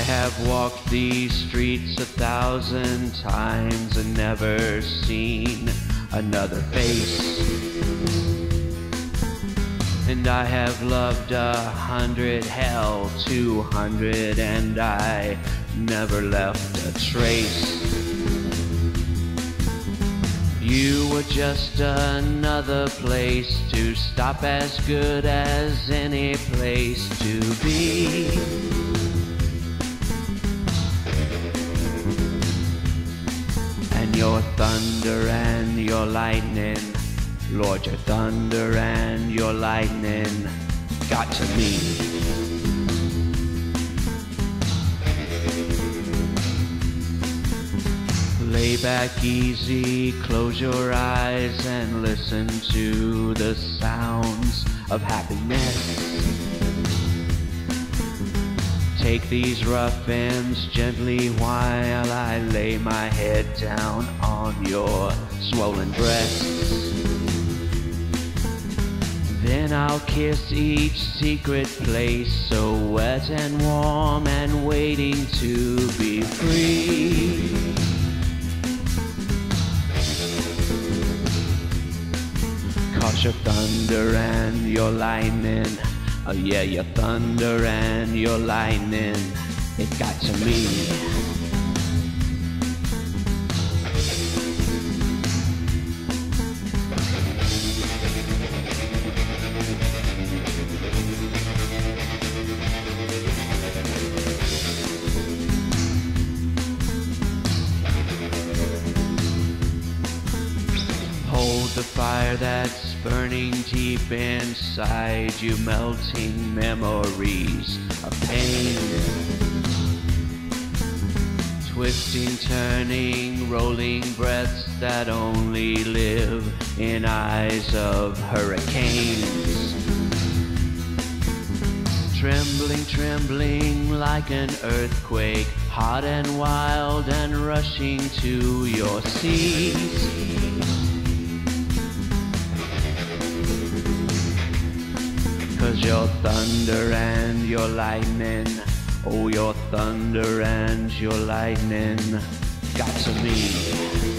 have walked these streets a thousand times and never seen another face. And I have loved a hundred, hell, two hundred, and I never left a trace. You were just another place to stop as good as any place to be. Thunder and your lightning, Lord, your thunder and your lightning got to me. Lay back easy, close your eyes and listen to the sounds of happiness. Take these rough ends gently while I lay my head down on your swollen breasts. Then I'll kiss each secret place so wet and warm and waiting to be free. Cause your thunder and your lightning, oh yeah, your thunder and your lightning, it got to me. The fire that's burning deep inside you, melting memories of pain. Twisting, turning, rolling breaths that only live in eyes of hurricanes. Trembling, trembling like an earthquake, hot and wild and rushing to your seas. Cause your thunder and your lightning, oh, your thunder and your lightning got to me.